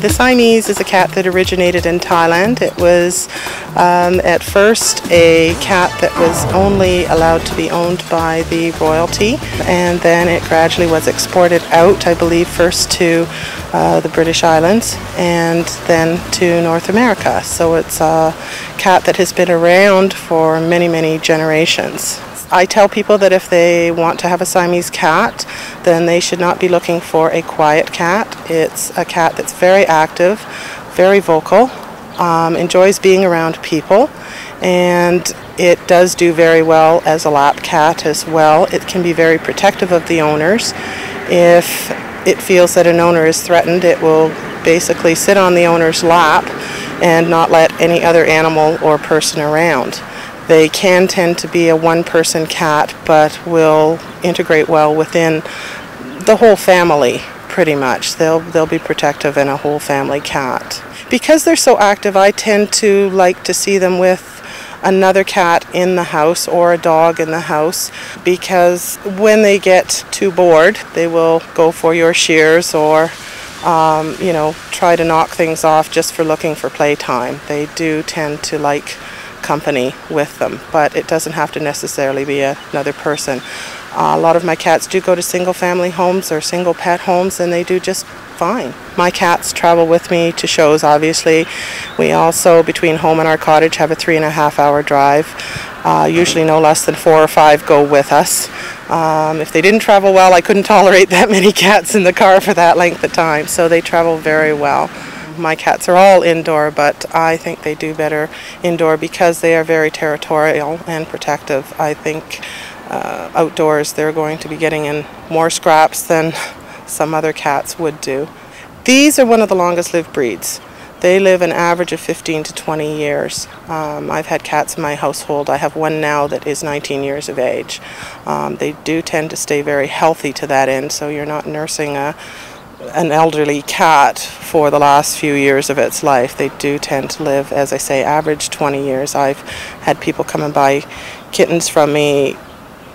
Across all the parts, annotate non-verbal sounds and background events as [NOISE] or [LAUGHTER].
The Siamese is a cat that originated in Thailand. It was um, at first a cat that was only allowed to be owned by the royalty, and then it gradually was exported out, I believe, first to uh, the British Islands and then to North America. So it's a cat that has been around for many, many generations. I tell people that if they want to have a Siamese cat, then they should not be looking for a quiet cat. It's a cat that's very active, very vocal, um, enjoys being around people, and it does do very well as a lap cat as well. It can be very protective of the owners. If it feels that an owner is threatened, it will basically sit on the owner's lap and not let any other animal or person around. They can tend to be a one-person cat, but will integrate well within the whole family, pretty much. They'll, they'll be protective in a whole family cat. Because they're so active, I tend to like to see them with another cat in the house or a dog in the house because when they get too bored, they will go for your shears or um, you know, try to knock things off just for looking for playtime. They do tend to like company with them, but it doesn't have to necessarily be a, another person. Uh, a lot of my cats do go to single family homes or single pet homes and they do just fine. My cats travel with me to shows obviously. We also, between home and our cottage, have a three and a half hour drive. Uh, usually no less than four or five go with us. Um, if they didn't travel well, I couldn't [LAUGHS] tolerate that many cats in the car for that length of time, so they travel very well my cats are all indoor, but I think they do better indoor because they are very territorial and protective. I think uh, outdoors they're going to be getting in more scraps than [LAUGHS] some other cats would do. These are one of the longest lived breeds. They live an average of 15 to 20 years. Um, I've had cats in my household. I have one now that is 19 years of age. Um, they do tend to stay very healthy to that end, so you're not nursing a an elderly cat for the last few years of its life. They do tend to live, as I say, average 20 years. I've had people come and buy kittens from me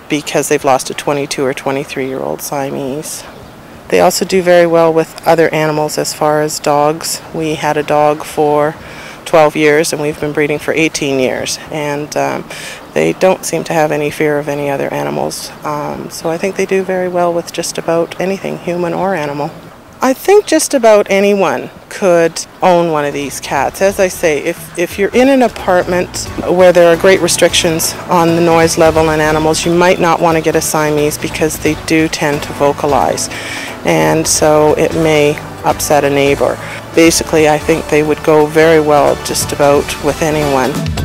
because they've lost a 22 or 23 year old Siamese. They also do very well with other animals as far as dogs. We had a dog for 12 years and we've been breeding for 18 years and um, they don't seem to have any fear of any other animals. Um, so I think they do very well with just about anything, human or animal. I think just about anyone could own one of these cats. As I say, if, if you're in an apartment where there are great restrictions on the noise level and animals, you might not want to get a Siamese because they do tend to vocalize. And so it may upset a neighbor. Basically, I think they would go very well just about with anyone.